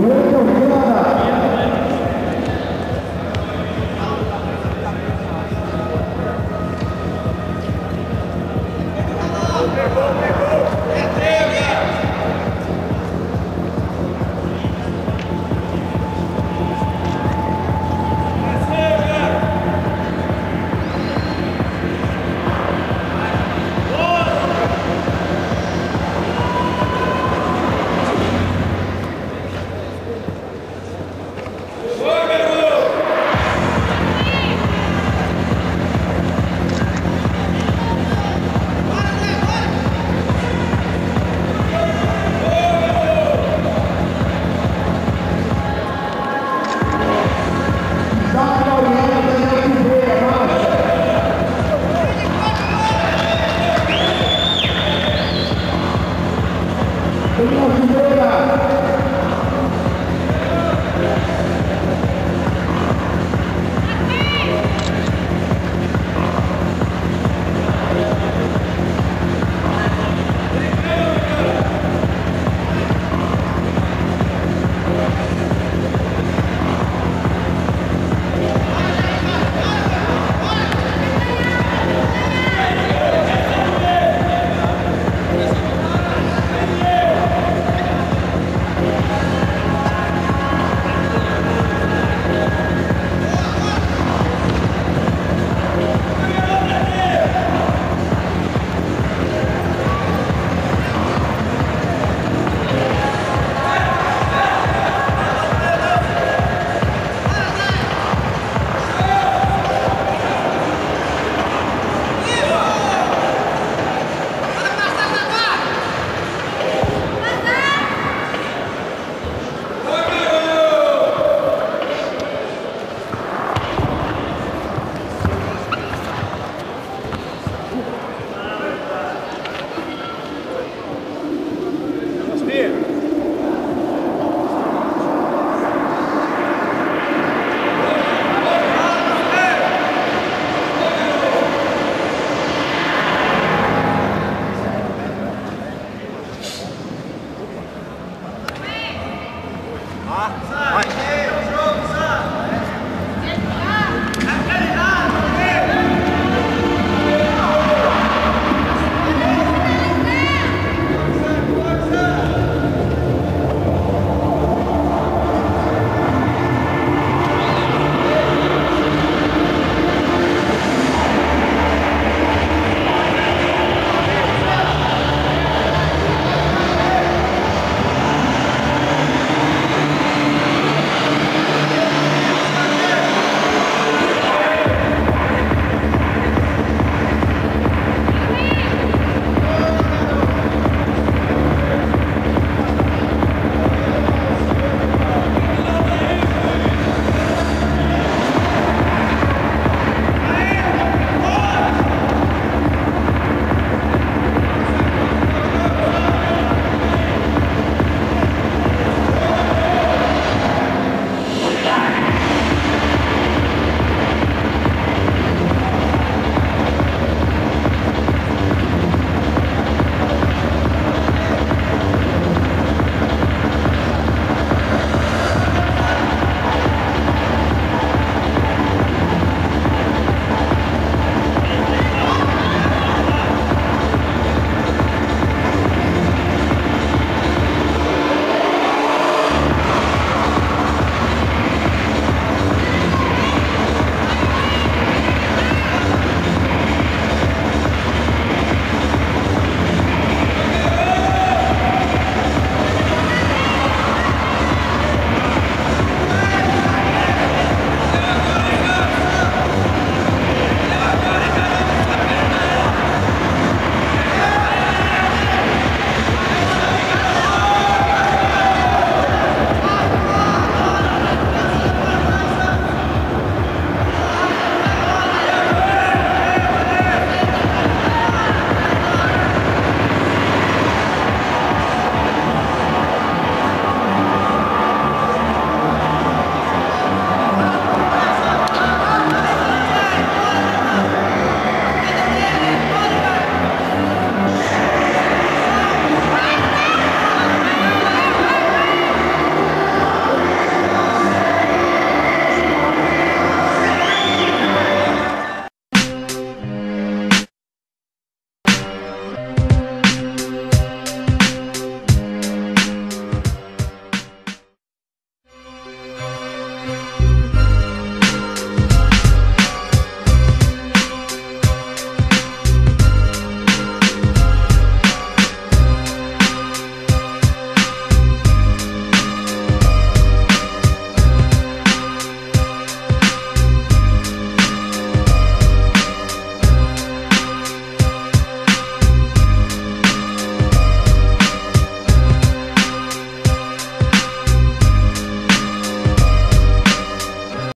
Glória ao 啊！是。